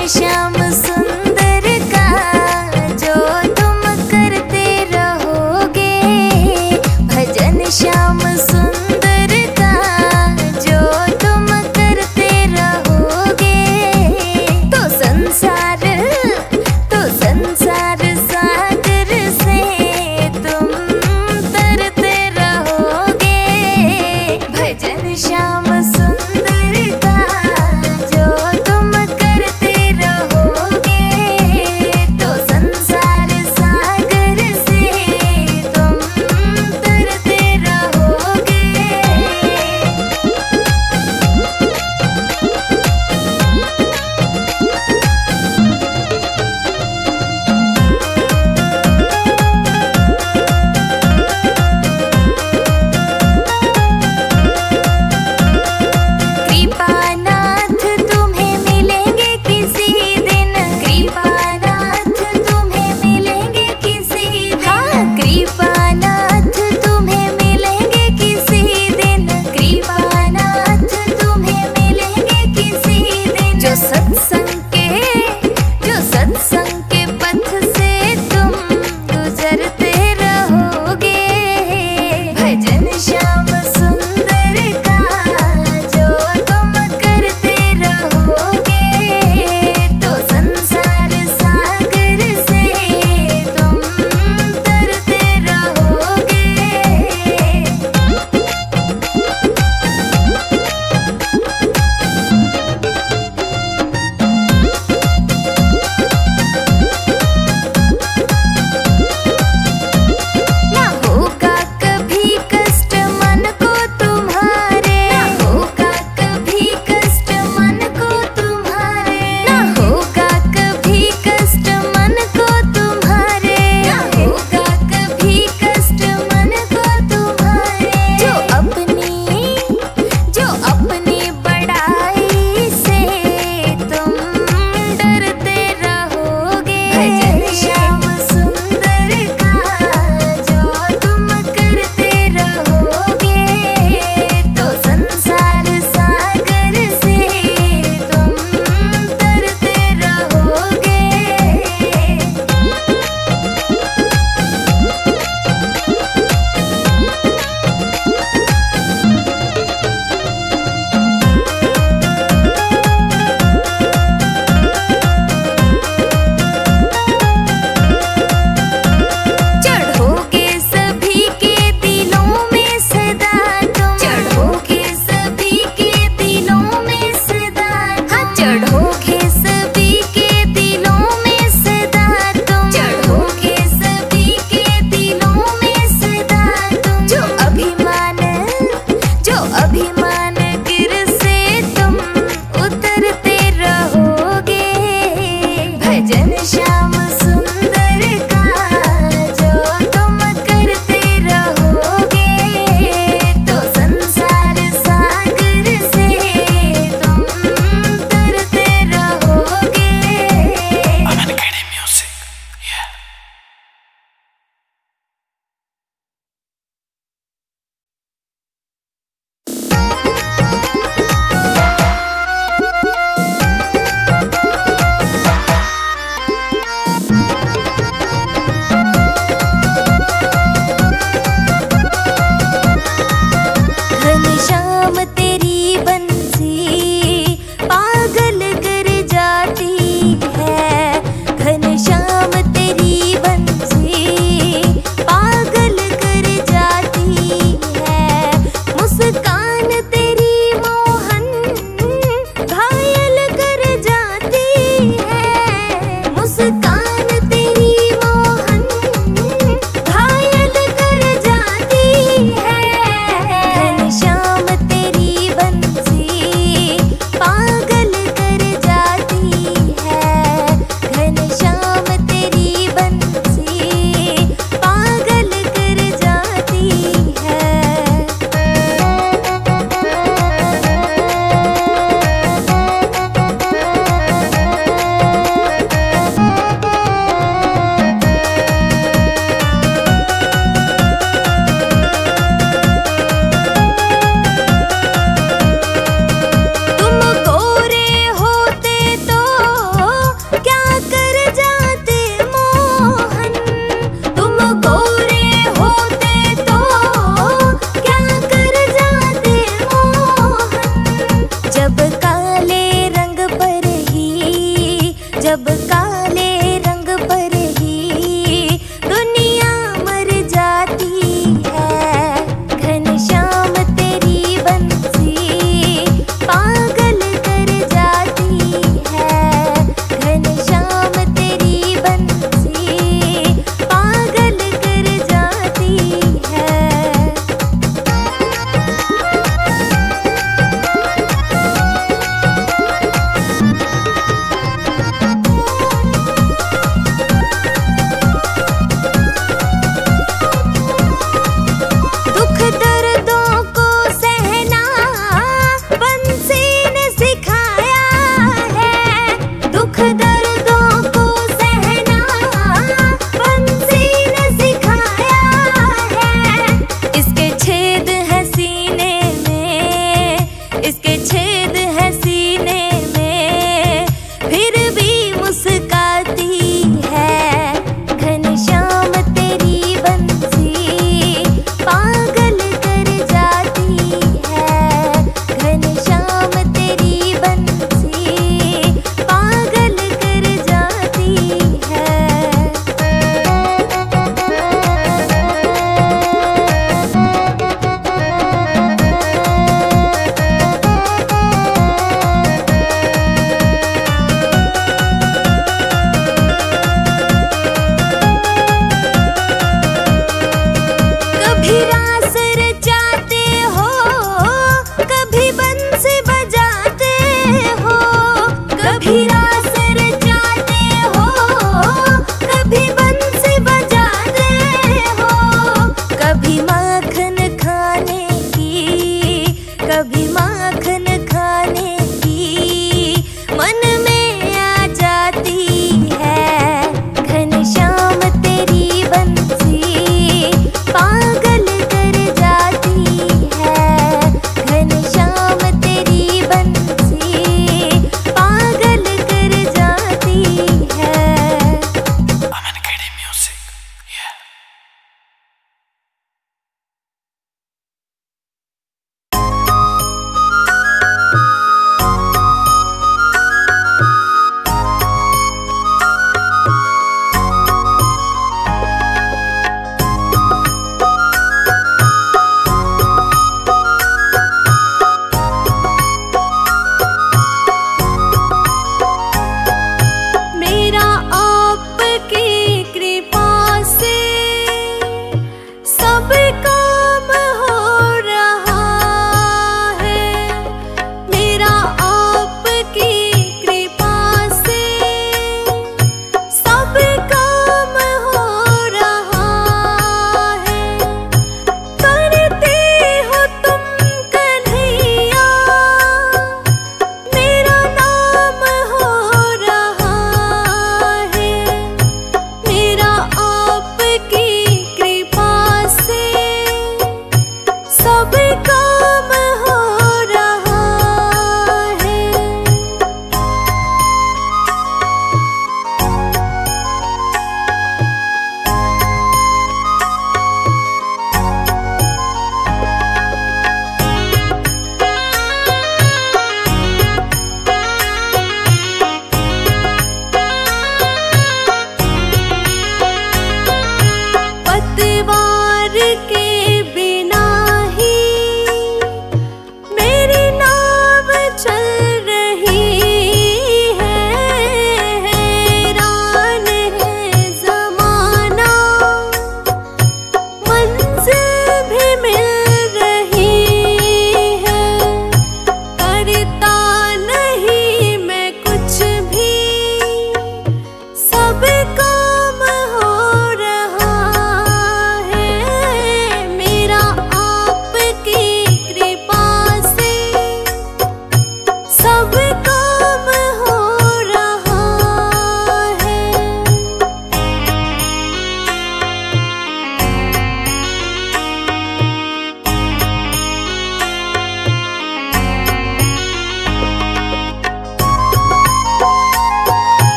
微笑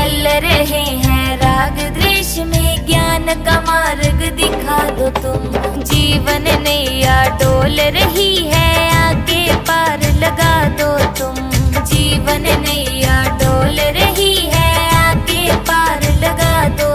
चल रहे हैं राग दृश्य में ज्ञान का मार्ग दिखा दो तुम। जीवन नैया डोल रही है, आगे पार लगा दो तुम। जीवन नैया डोल रही है, आगे पार लगा दो